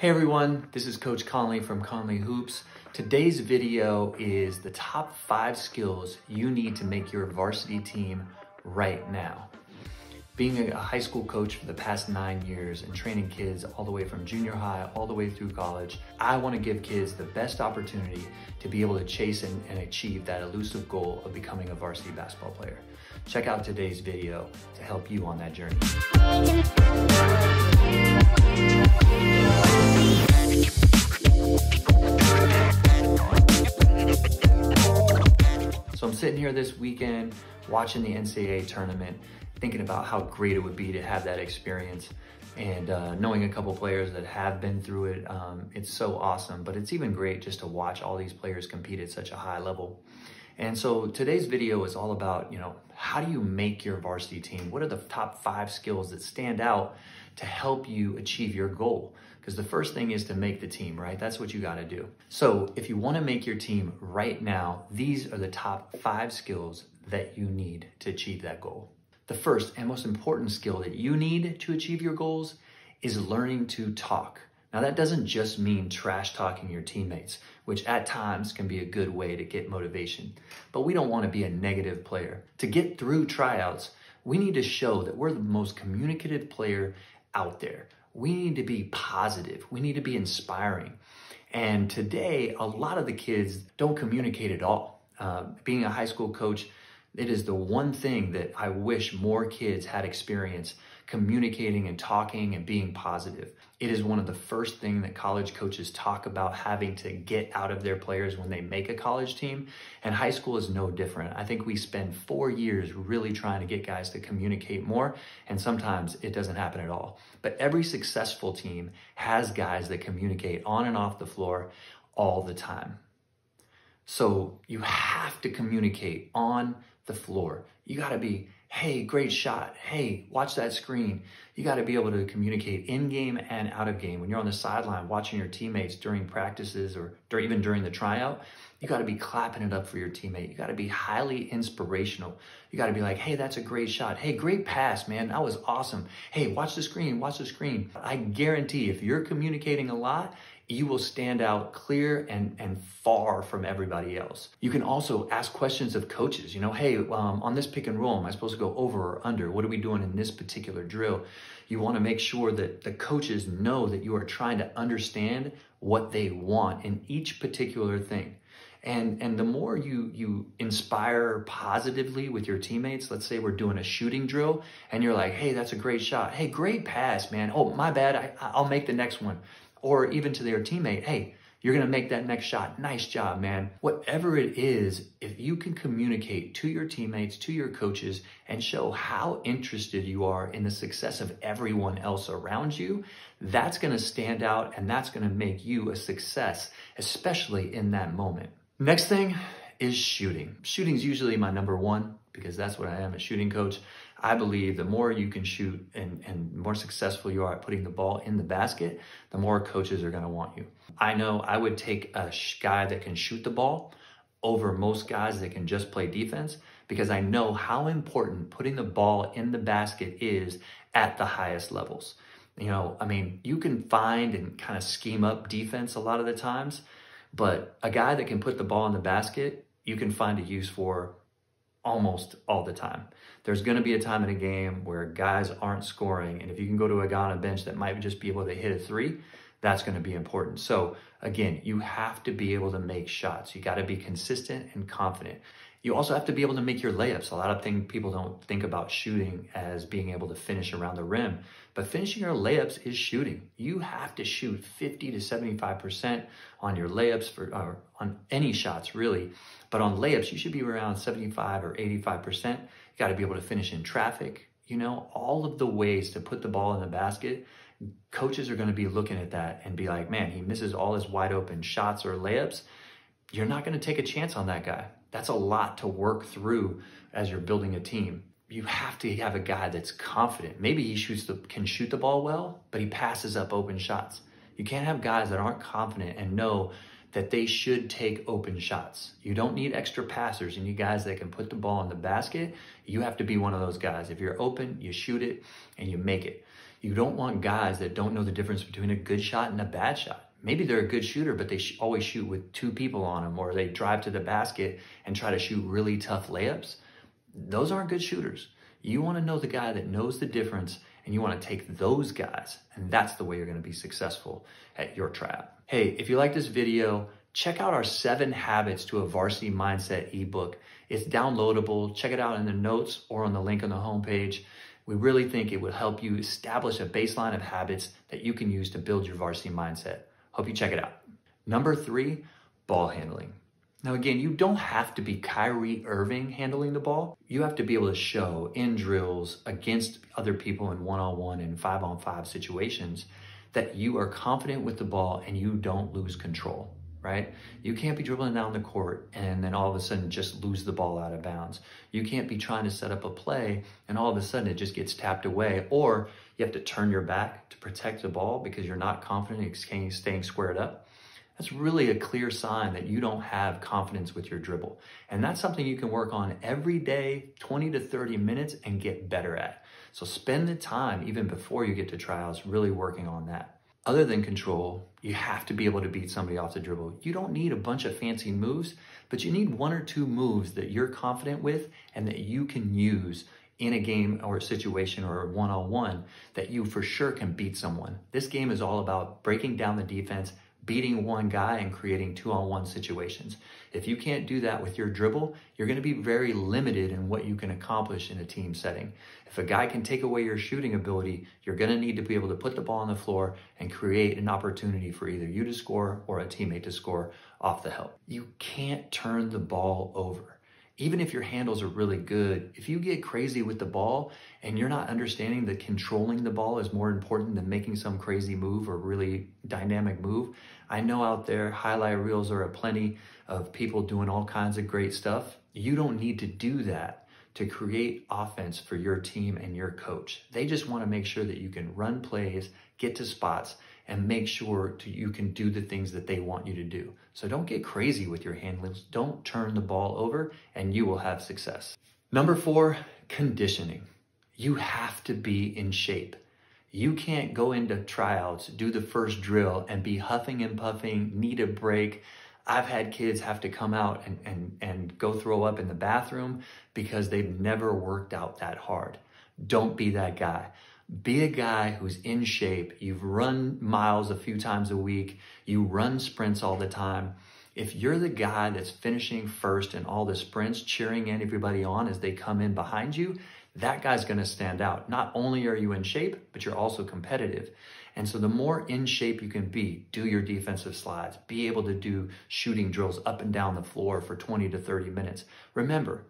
Hey everyone, this is Coach Conley from Conley Hoops. Today's video is the top five skills you need to make your varsity team right now. Being a high school coach for the past nine years and training kids all the way from junior high all the way through college, I want to give kids the best opportunity to be able to chase and, and achieve that elusive goal of becoming a varsity basketball player. Check out today's video to help you on that journey. So I'm sitting here this weekend watching the NCAA tournament, thinking about how great it would be to have that experience and uh, knowing a couple players that have been through it. Um, it's so awesome, but it's even great just to watch all these players compete at such a high level. And so today's video is all about, you know, how do you make your varsity team? What are the top five skills that stand out to help you achieve your goal? Because the first thing is to make the team, right? That's what you got to do. So if you want to make your team right now, these are the top five skills that you need to achieve that goal. The first and most important skill that you need to achieve your goals is learning to talk. Now, that doesn't just mean trash talking your teammates, which at times can be a good way to get motivation. But we don't want to be a negative player. To get through tryouts, we need to show that we're the most communicative player out there. We need to be positive. We need to be inspiring. And today, a lot of the kids don't communicate at all. Uh, being a high school coach, it is the one thing that I wish more kids had experience communicating and talking and being positive. It is one of the first things that college coaches talk about having to get out of their players when they make a college team. And high school is no different. I think we spend four years really trying to get guys to communicate more, and sometimes it doesn't happen at all. But every successful team has guys that communicate on and off the floor all the time. So you have to communicate on the floor. You got to be hey, great shot. Hey, watch that screen. You got to be able to communicate in game and out of game. When you're on the sideline watching your teammates during practices or even during the tryout, you got to be clapping it up for your teammate. You got to be highly inspirational. You got to be like, hey, that's a great shot. Hey, great pass, man. That was awesome. Hey, watch the screen. Watch the screen. I guarantee if you're communicating a lot, you will stand out clear and, and far from everybody else. You can also ask questions of coaches. You know, hey, um, on this pick and roll, am I supposed to go over or under? What are we doing in this particular drill? You want to make sure that the coaches know that you are trying to understand what they want in each particular thing. And, and the more you, you inspire positively with your teammates, let's say we're doing a shooting drill and you're like, hey, that's a great shot. Hey, great pass, man. Oh, my bad. I, I'll make the next one or even to their teammate, hey, you're going to make that next shot. Nice job, man. Whatever it is, if you can communicate to your teammates, to your coaches, and show how interested you are in the success of everyone else around you, that's going to stand out and that's going to make you a success, especially in that moment. Next thing is shooting. Shooting is usually my number one because that's what I am, a shooting coach. I believe the more you can shoot and, and more successful you are at putting the ball in the basket, the more coaches are going to want you. I know I would take a guy that can shoot the ball over most guys that can just play defense because I know how important putting the ball in the basket is at the highest levels. You know, I mean, you can find and kind of scheme up defense a lot of the times, but a guy that can put the ball in the basket, you can find a use for almost all the time. There's going to be a time in a game where guys aren't scoring, and if you can go to a guy on a bench that might just be able to hit a three, that's going to be important. So again, you have to be able to make shots. You got to be consistent and confident. You also have to be able to make your layups. A lot of things people don't think about shooting as being able to finish around the rim, but finishing your layups is shooting. You have to shoot 50 to 75% on your layups for or on any shots really. But on layups, you should be around 75 or 85%. You got to be able to finish in traffic. You know, all of the ways to put the ball in the basket, coaches are going to be looking at that and be like, man, he misses all his wide open shots or layups. You're not going to take a chance on that guy. That's a lot to work through as you're building a team. You have to have a guy that's confident. Maybe he shoots the can shoot the ball well, but he passes up open shots. You can't have guys that aren't confident and know that they should take open shots. You don't need extra passers. You need guys that can put the ball in the basket. You have to be one of those guys. If you're open, you shoot it and you make it. You don't want guys that don't know the difference between a good shot and a bad shot. Maybe they're a good shooter, but they sh- always shoot with two people on them, or they drive to the basket and try to shoot really tough layups. Those aren't good shooters. You want to know the guy that knows the difference, and you want to take those guys, and that's the way you're going to be successful at your trap. Hey, if you like this video, check out our seven habits to a varsity mindset ebook. It's downloadable. Check it out in the notes or on the link on the homepage. We really think it will help you establish a baseline of habits that you can use to build your varsity mindset. Hope you check it out. Number three, ball handling. Now, again, you don't have to be Kyrie Irving handling the ball. You have to be able to show in drills against other people in one on one and five on five situations that you are confident with the ball and you don't lose control, right? You can't be dribbling down the court and then all of a sudden just lose the ball out of bounds. You can't be trying to set up a play and all of a sudden it just gets tapped away, or you have to turn your back to protect the ball because you're not confident in staying squared up that's really a clear sign that you don't have confidence with your dribble. And that's something you can work on every day, 20 to 30 minutes, and get better at. So spend the time, even before you get to trials, really working on that. Other than control, you have to be able to beat somebody off the dribble. You don't need a bunch of fancy moves, but you need one or two moves that you're confident with and that you can use in a game or a situation or a one-on-one that you for sure can beat someone. This game is all about breaking down the defense, beating one guy and creating two on one situations. If you can't do that with your dribble, you're going to be very limited in what you can accomplish in a team setting. If a guy can take away your shooting ability, you're going to need to be able to put the ball on the floor and create an opportunity for either you to score or a teammate to score off the help. You can't turn the ball over even if your handles are really good, if you get crazy with the ball and you're not understanding that controlling the ball is more important than making some crazy move or really dynamic move, I know out there highlight reels are a plenty of people doing all kinds of great stuff. You don't need to do that to create offense for your team and your coach. They just want to make sure that you can run plays, get to spots, and make sure to, you can do the things that they want you to do. So don't get crazy with your handlings. Don't turn the ball over and you will have success. Number four, conditioning. You have to be in shape. You can't go into tryouts, do the first drill and be huffing and puffing, need a break. I've had kids have to come out and, and, and go throw up in the bathroom because they've never worked out that hard. Don't be that guy. Be a guy who's in shape. You've run miles a few times a week. You run sprints all the time. If you're the guy that's finishing first in all the sprints, cheering everybody on as they come in behind you, that guy's going to stand out. Not only are you in shape, but you're also competitive. And so the more in shape you can be, do your defensive slides, be able to do shooting drills up and down the floor for 20 to 30 minutes. Remember,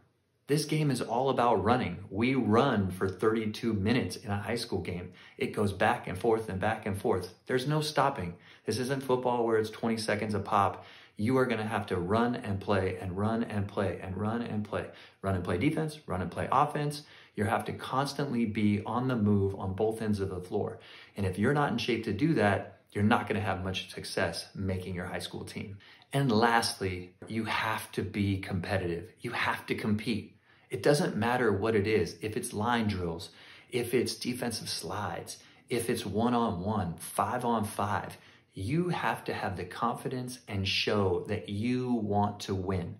this game is all about running. We run for 32 minutes in a high school game. It goes back and forth and back and forth. There's no stopping. This isn't football where it's 20 seconds a pop. You are going to have to run and play and run and play and run and play. Run and play defense, run and play offense. You have to constantly be on the move on both ends of the floor. And if you're not in shape to do that, you're not going to have much success making your high school team. And lastly, you have to be competitive. You have to compete. It doesn't matter what it is. If it's line drills, if it's defensive slides, if it's one on one, five on five, you have to have the confidence and show that you want to win.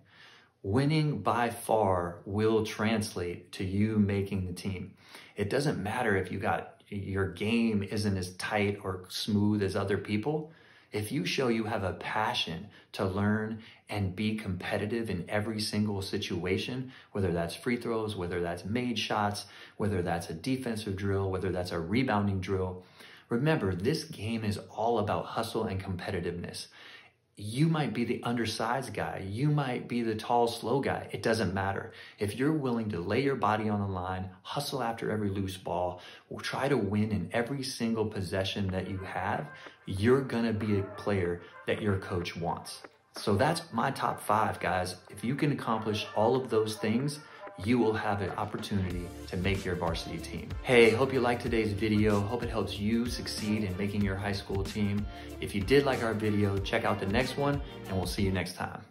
Winning by far will translate to you making the team. It doesn't matter if you got your game isn't as tight or smooth as other people. If you show you have a passion to learn and be competitive in every single situation, whether that's free throws, whether that's made shots, whether that's a defensive drill, whether that's a rebounding drill, remember this game is all about hustle and competitiveness you might be the undersized guy. You might be the tall, slow guy. It doesn't matter. If you're willing to lay your body on the line, hustle after every loose ball, try to win in every single possession that you have, you're going to be a player that your coach wants. So that's my top five, guys. If you can accomplish all of those things, you will have an opportunity to make your varsity team. Hey, hope you liked today's video. Hope it helps you succeed in making your high school team. If you did like our video, check out the next one and we'll see you next time.